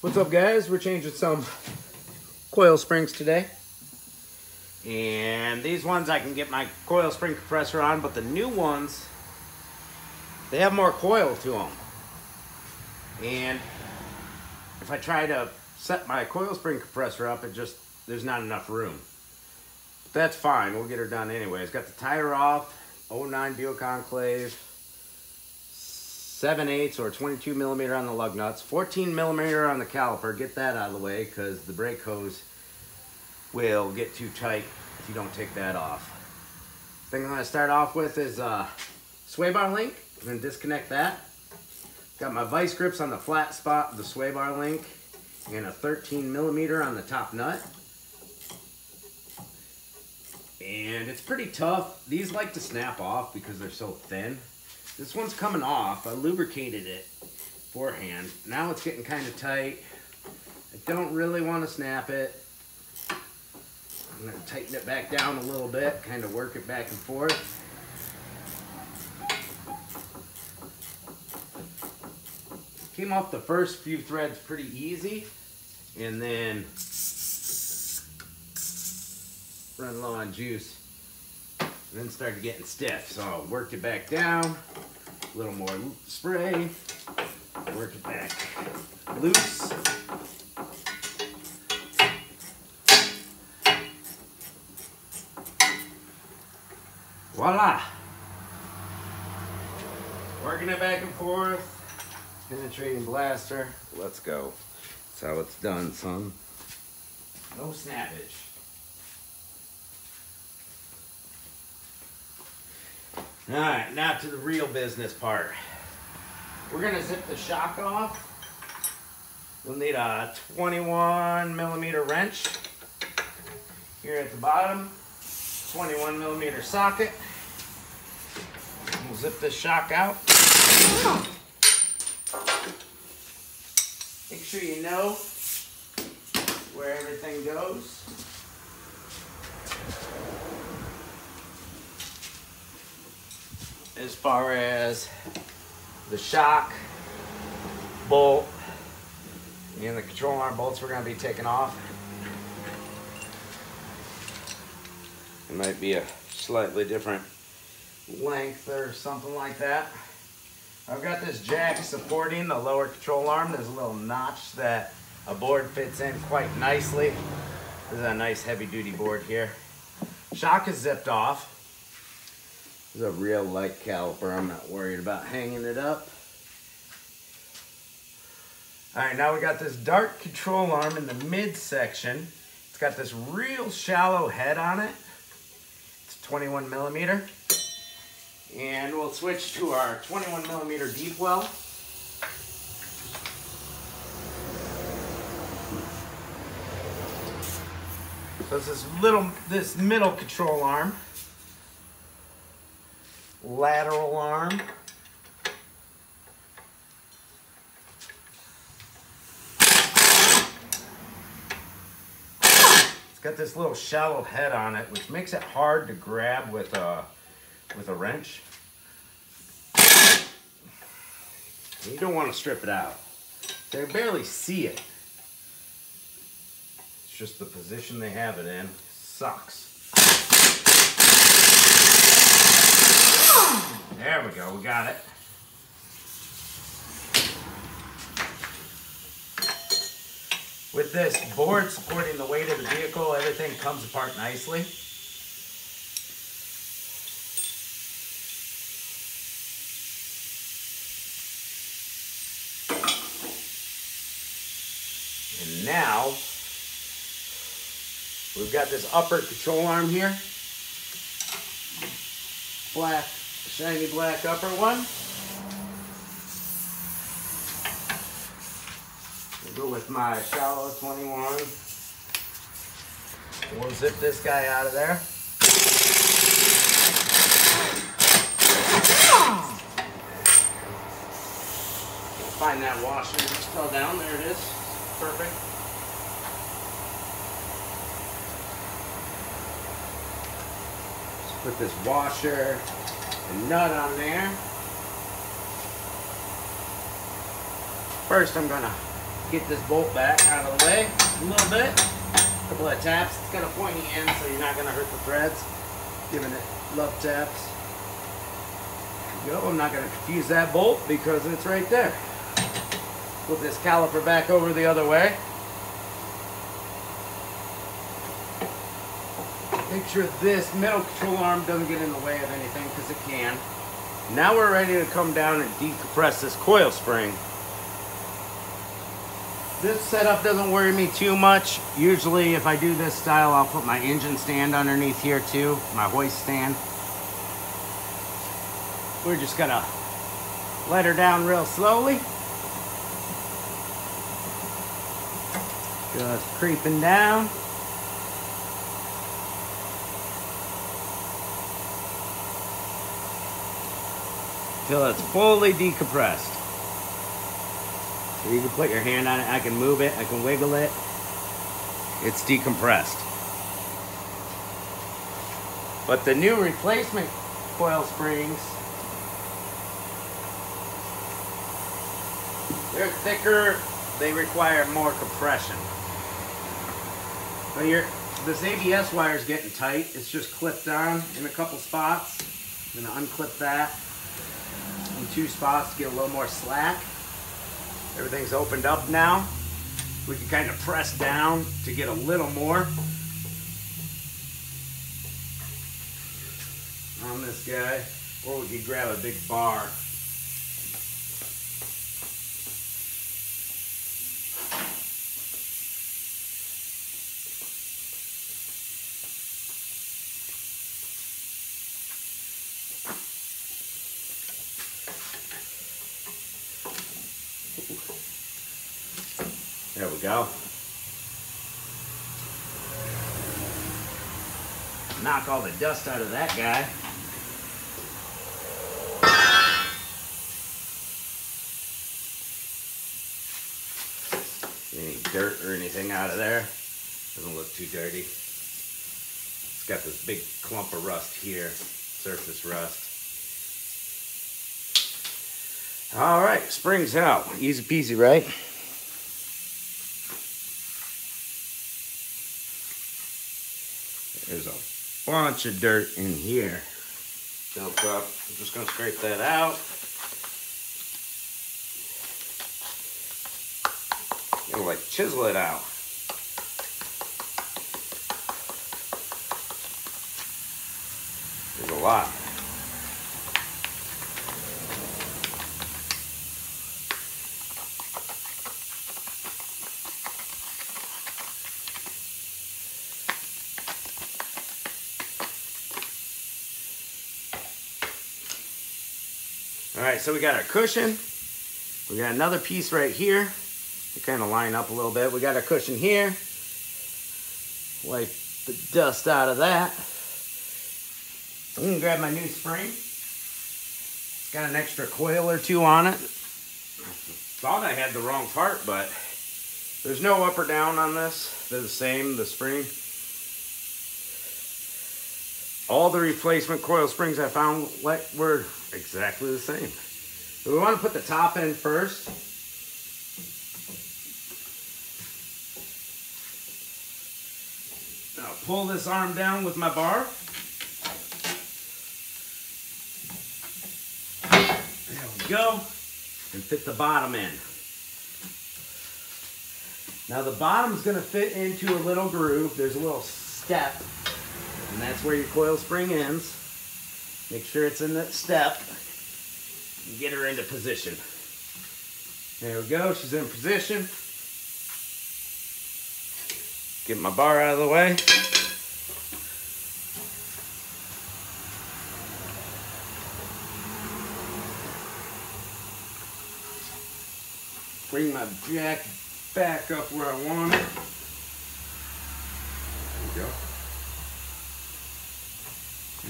What's up guys? We're changing some coil springs today. And these ones I can get my coil spring compressor on, but the new ones, they have more coil to them. And if I try to set my coil spring compressor up, it just, there's not enough room. But that's fine, we'll get her done anyways. Got the tire off, 09 Buick Enclave, 7 eighths or 22 millimeter on the lug nuts, 14 millimeter on the caliper. Get that out of the way because the brake hose will get too tight if you don't take that off. Thing I'm gonna start off with is uh, sway bar link. I'm gonna disconnect that. Got my vice grips on the flat spot of the sway bar link and a 13 millimeter on the top nut. And it's pretty tough. These like to snap off because they're so thin. This one's coming off. I lubricated it beforehand. Now it's getting kind of tight. I don't really want to snap it. I'm going to tighten it back down a little bit, kind of work it back and forth. Came off the first few threads pretty easy, and then run low on juice then started getting stiff. So I worked it back down, a little more spray, work it back loose. Voila! Working it back and forth, penetrating blaster. Let's go. That's how it's done, son. No snappage. All right, now to the real business part. We're gonna zip the shock off. We'll need a 21 millimeter wrench here at the bottom, 21 millimeter socket. We'll zip this shock out. Make sure you know where everything goes. As far as the shock, bolt, and the control arm bolts we're going to be taking off. It might be a slightly different length or something like that. I've got this jack supporting the lower control arm. There's a little notch that a board fits in quite nicely. This is a nice heavy duty board here. Shock is zipped off. Is a real light caliper. I'm not worried about hanging it up. All right, now we got this dart control arm in the midsection. It's got this real shallow head on it. It's 21 millimeter. And we'll switch to our 21 millimeter deep well. So it's this little, this middle control arm lateral arm. It's got this little shallow head on it, which makes it hard to grab with a, with a wrench. You don't want to strip it out. They barely see it. It's just the position they have it in. Sucks. There we go, we got it. With this board supporting the weight of the vehicle, everything comes apart nicely. And now, we've got this upper control arm here. Black shiny black upper one. We'll go with my shallow 21. We'll zip this guy out of there. Find that washer just fell down. There it is. Perfect. Just put this washer nut on there. First I'm gonna get this bolt back out of the way a little bit. A couple of taps. It's got a pointy end, so you're not gonna hurt the threads. Giving it love taps. There go. I'm not gonna confuse that bolt because it's right there. Put this caliper back over the other way. Make sure this middle control arm doesn't get in the way of anything because it can. Now we're ready to come down and decompress this coil spring. This setup doesn't worry me too much. Usually if I do this style, I'll put my engine stand underneath here too, my hoist stand. We're just gonna let her down real slowly. Just creeping down. Till it's fully decompressed. So you can put your hand on it, I can move it, I can wiggle it. It's decompressed. But the new replacement coil springs, they're thicker, they require more compression. But your this ABS wire is getting tight. It's just clipped on in a couple spots. I'm gonna unclip that two spots to get a little more slack. Everything's opened up now. We can kind of press down to get a little more on this guy. Or we could grab a big bar. Go. Knock all the dust out of that guy. Any dirt or anything out of there. Doesn't look too dirty. It's got this big clump of rust here, surface rust. All right, springs out. Easy peasy, right? There's a bunch of dirt in here. Built up. I'm just gonna scrape that out. And like chisel it out. There's a lot. All right, so we got our cushion. We got another piece right here. We kind of line up a little bit. We got our cushion here. Wipe the dust out of that. I'm gonna grab my new spring. It's got an extra coil or two on it. Thought I had the wrong part, but there's no up or down on this. They're the same, the spring. All the replacement coil springs I found were exactly the same. We want to put the top in first. Now pull this arm down with my bar. There we go. And fit the bottom in. Now the bottom's gonna fit into a little groove. There's a little step and that's where your coil spring ends. Make sure it's in that step. And get her into position. There we go, she's in position. Get my bar out of the way. Bring my jack back up where I want it. There we go.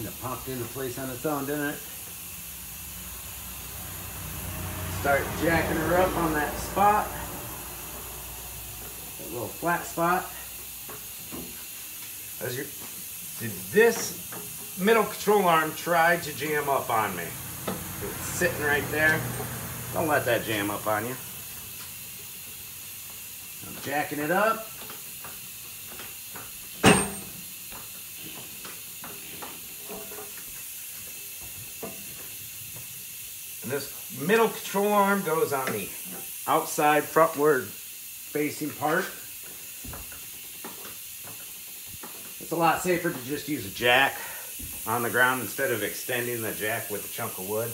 And it popped into place on its own, didn't it? Start jacking her up on that spot. That little flat spot. As you did this middle control arm try to jam up on me. It's sitting right there. Don't let that jam up on you. I'm Jacking it up. This middle control arm goes on the outside frontward facing part. It's a lot safer to just use a jack on the ground instead of extending the jack with a chunk of wood.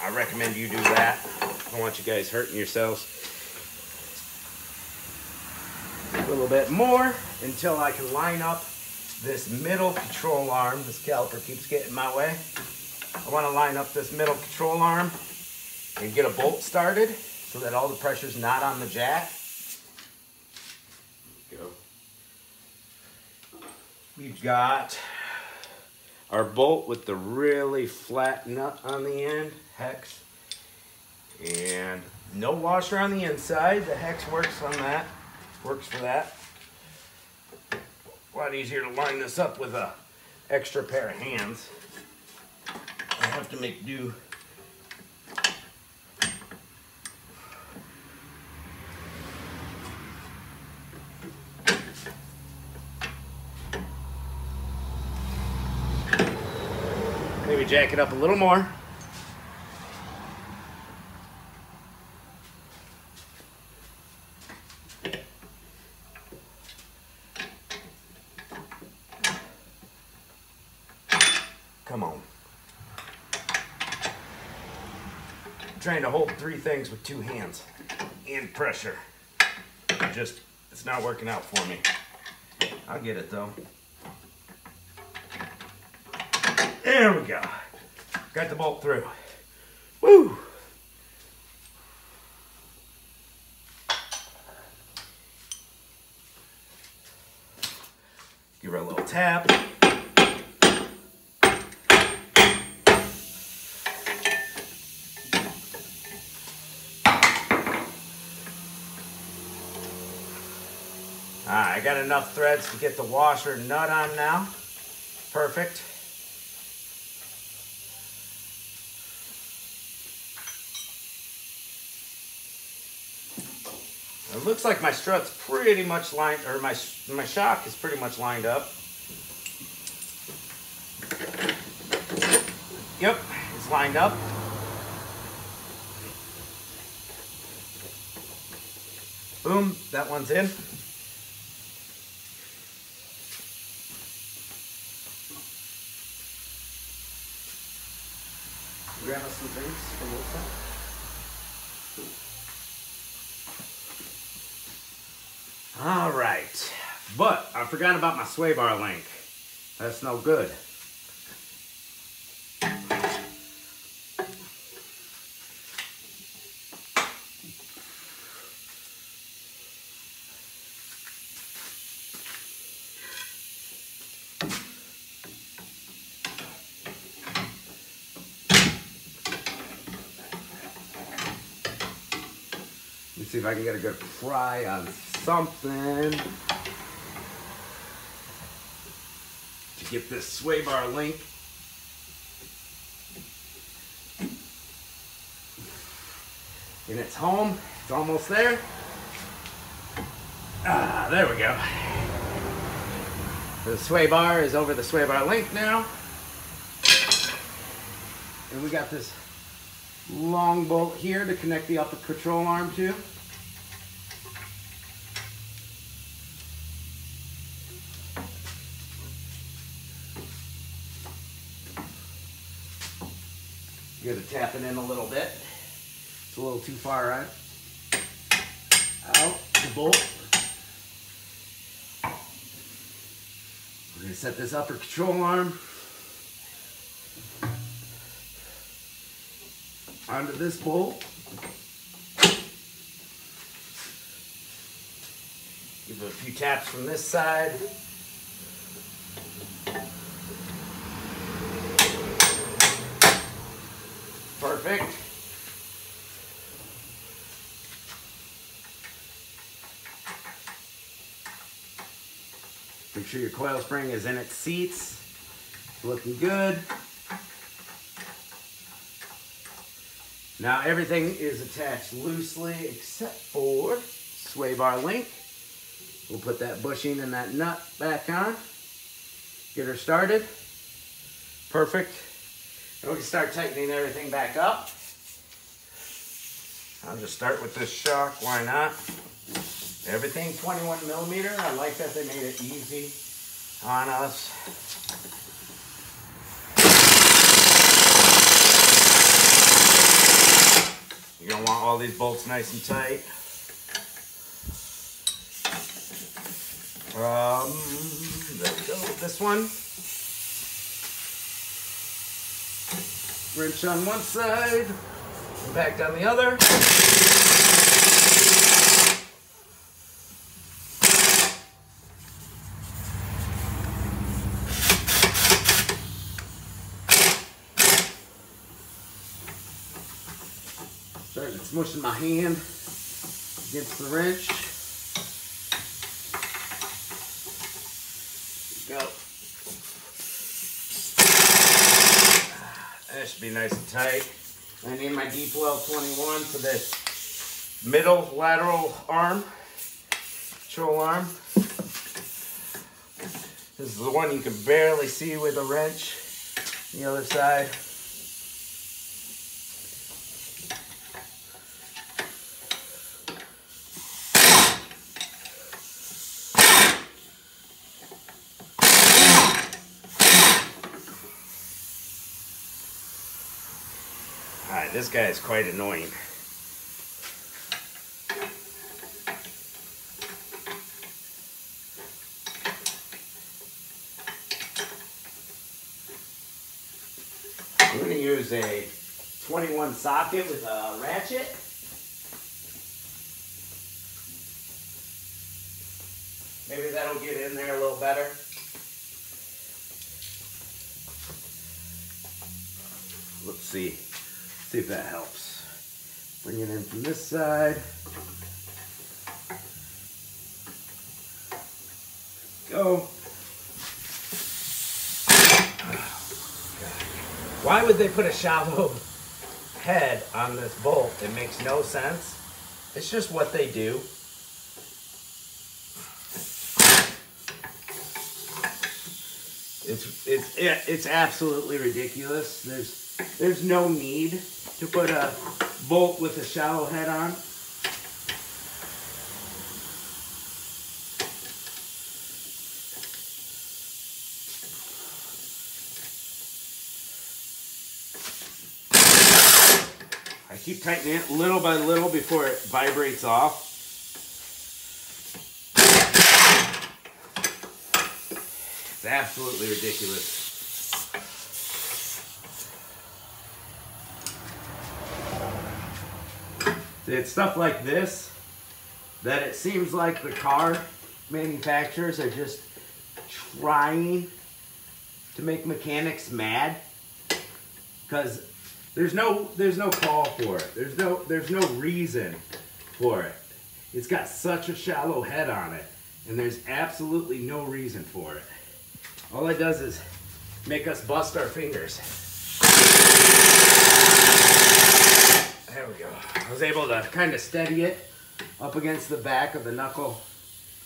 I recommend you do that. I don't want you guys hurting yourselves. A little bit more until I can line up this middle control arm. This caliper keeps getting my way. I want to line up this middle control arm and get a bolt started so that all the pressure's not on the jack. Go. We've got our bolt with the really flat nut on the end, hex. And no washer on the inside. The hex works on that, works for that. A lot easier to line this up with a extra pair of hands. I have to make do Maybe jack it up a little more. Come on. I'm trying to hold three things with two hands and pressure. Just, it's not working out for me. I'll get it though. There we go. Got the bolt through. Woo! Give her a little tap. I got enough threads to get the washer nut on now. Perfect. It looks like my strut's pretty much lined, or my, my shock is pretty much lined up. Yep, it's lined up. Boom, that one's in. Grab us some drinks from Wilson. All right, but I forgot about my sway bar link. That's no good. I can get a good pry on something to get this sway bar link. In its home, it's almost there. Ah, there we go. The sway bar is over the sway bar link now. And we got this long bolt here to connect the upper control arm to. Gotta tap it in a little bit. It's a little too far out. Out the bolt. We're gonna set this upper control arm onto this bolt. Give it a few taps from this side. Perfect. Make sure your coil spring is in its seats. Looking good. Now everything is attached loosely except for sway bar link. We'll put that bushing and that nut back on. Get her started. Perfect. And we can start tightening everything back up. I'll just start with this shock, why not? Everything 21 millimeter. I like that they made it easy on us. You're gonna want all these bolts nice and tight. Um, there we go. This one. Wrench on one side, back on the other. Starting smushing my hand against the wrench. Go. That should be nice and tight. I need my deep well 21 for this middle lateral arm, control arm. This is the one you can barely see with a wrench. The other side. This guy is quite annoying. I'm going to use a 21 socket with a ratchet. Maybe that'll get in there a little better. Let's see. See if that helps. Bring it in from this side. Go. Why would they put a shallow head on this bolt? It makes no sense. It's just what they do. It's it's it's absolutely ridiculous. There's there's no need to put a bolt with a shallow head on. I keep tightening it little by little before it vibrates off. It's absolutely ridiculous. It's stuff like this that it seems like the car manufacturers are just trying to make mechanics mad because there's no there's no call for it. There's no there's no reason for it. It's got such a shallow head on it and there's absolutely no reason for it. All it does is make us bust our fingers. There we go. I was able to kind of steady it up against the back of the knuckle.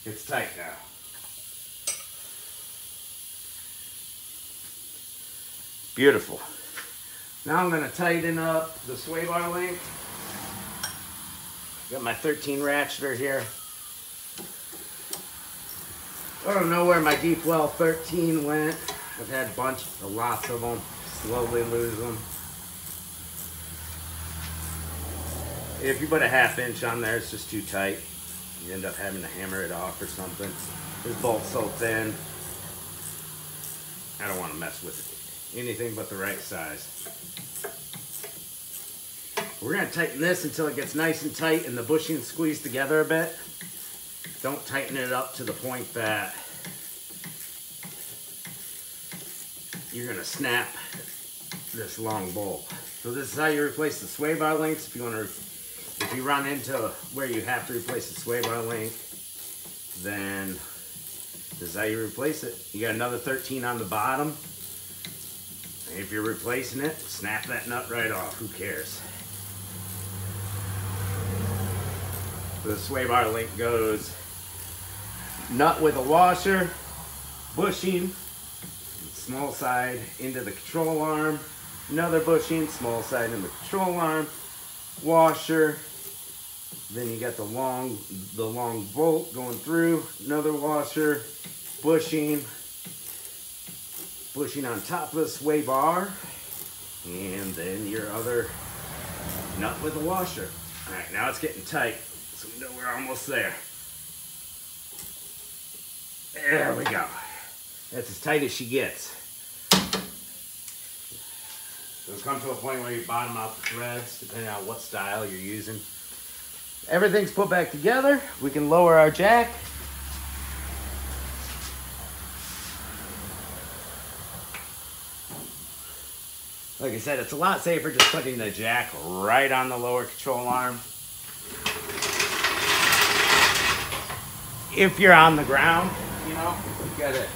It's tight now. Beautiful. Now I'm going to tighten up the sway bar link. Got my 13 ratcheter here. I don't know where my deep well 13 went. I've had a bunch, lots of them. Slowly lose them. If you put a half inch on there, it's just too tight. You end up having to hammer it off or something. This bolt's so thin. I don't want to mess with it. Anything but the right size. We're going to tighten this until it gets nice and tight and the bushing squeezed together a bit. Don't tighten it up to the point that you're going to snap this long bolt. So this is how you replace the sway bar links. If you want to, if you run into where you have to replace the sway bar link, then this is how you replace it. You got another 13 on the bottom. If you're replacing it, snap that nut right off. Who cares? The sway bar link goes nut with a washer, bushing, small side into the control arm, another bushing, small side in the control arm, washer, then you got the long the long bolt going through, another washer, bushing, bushing on top of the sway bar, and then your other nut with the washer. All right, now it's getting tight, so we know we're almost there. There we go. That's as tight as she gets. So it's come to a point where you bottom out the threads, depending on what style you're using. Everything's put back together. We can lower our jack. Like I said, it's a lot safer just putting the jack right on the lower control arm. If you're on the ground, you know, you got it,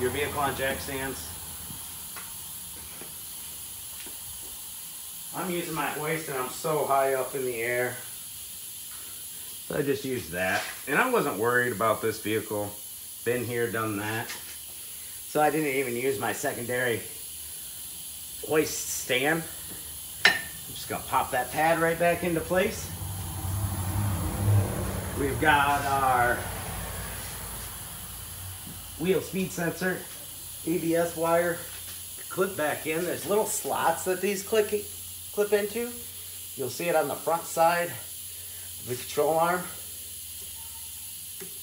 your vehicle on jack stands. I'm using my hoist and I'm so high up in the air. So I just used that. And I wasn't worried about this vehicle. Been here, done that. So I didn't even use my secondary hoist stand. I'm just gonna pop that pad right back into place. We've got our wheel speed sensor, ABS wire, clip back in. There's little slots that these click, clip into. You'll see it on the front side the control arm.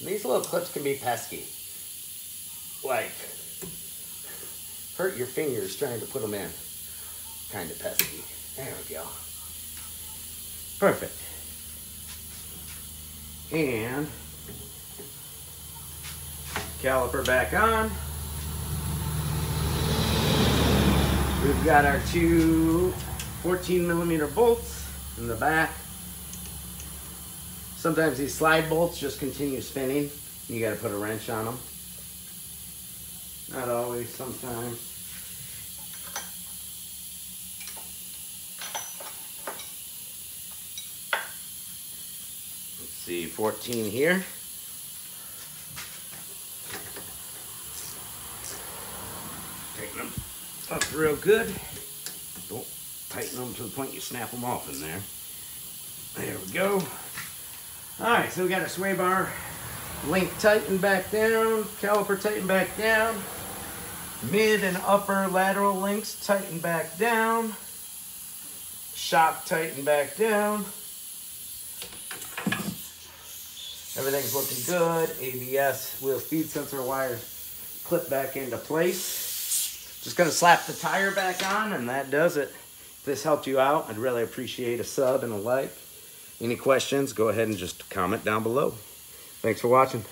These little clips can be pesky. Like, hurt your fingers trying to put them in. Kind of pesky. There we go. Perfect. And caliper back on. We've got our two 14 millimeter bolts in the back. Sometimes these slide bolts just continue spinning. You got to put a wrench on them. Not always, sometimes. Let's see, 14 here. Tighten them up real good. Don't tighten them to the point you snap them off in there. There we go. All right, so we got our sway bar link tightened back down, caliper tightened back down, mid and upper lateral links tightened back down, shock tightened back down. Everything's looking good. ABS wheel speed sensor wires clip back into place. Just gonna slap the tire back on and that does it. If this helped you out, I'd really appreciate a sub and a like. Any questions, go ahead and just comment down below. Thanks for watching.